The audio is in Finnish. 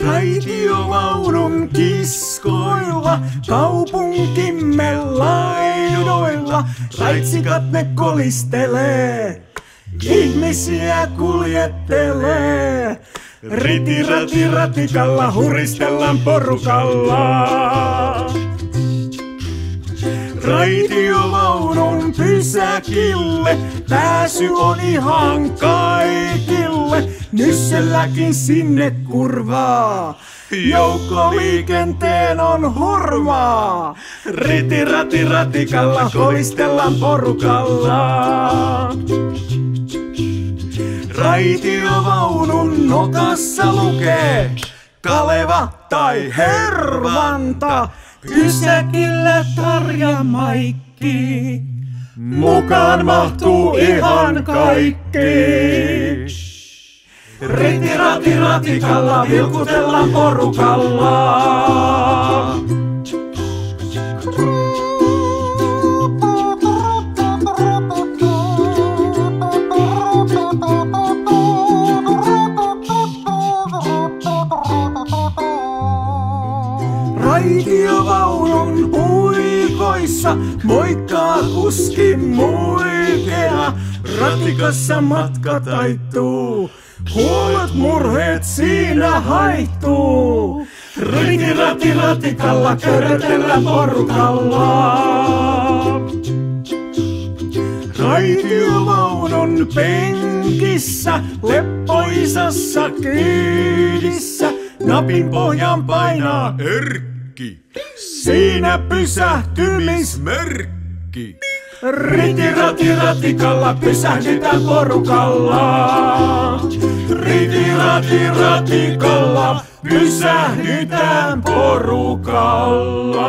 Raitiovaunun kiskoilla, kaupunkimme laidoilla, raitsikat ne kolistelee, ihmisiä kuljettelee. Riti rati ratikalla huristellaan porukalla. Raitiovaunun pysäkille pääsy on ihan kaikille. Nysselläkin sinne kurvaa. Joukkoliikenteen on hurmaa. Riti rati ratikalla kolistellaan porukalla. Raitiovaunun nokassa lukee Kaleva tai Hervanta. Pysäkillä tarjamaikki. Mukaan mahtuu ihan kaikki. Riti rati ratikalla vilkutellaan porukalla. Raitiovaunun puikoissa moikkaa kuski muikea. Ratikassa matka taittuu, huolet murheet siinä haihtuu. Riti rati ratikalla körötellä porukalla. Raitiovaunun penkissä, leppoisassa kyydissä, napin pohjan painaa Erkki, Siinä pysähtymismerkki. Riti rati ratikalla pysähdytään porukalla. Riti rati ratikalla pysähdytään porukalla.